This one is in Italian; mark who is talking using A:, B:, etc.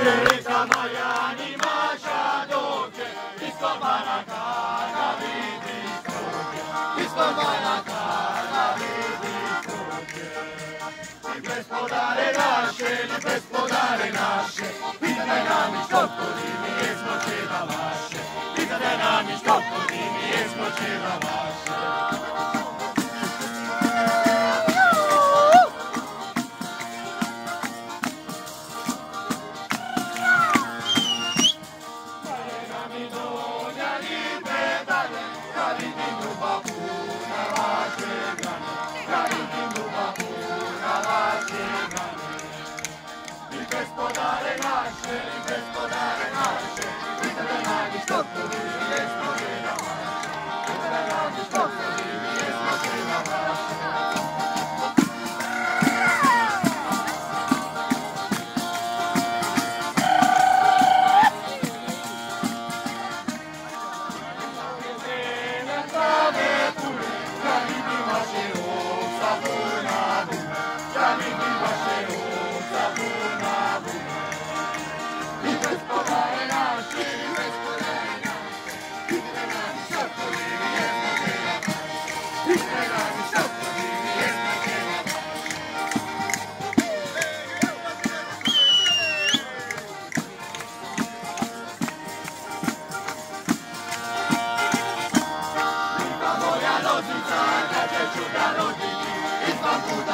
A: Povjereca moja ni maša dođe, isko banaka da vidi skođe, isko banaka da vidi skođe. I gospodare naše, i gospodare naše, pitaj nam i što mi jesmo gospodare naše, gospodare naše, i da nagi što tu It's is not good.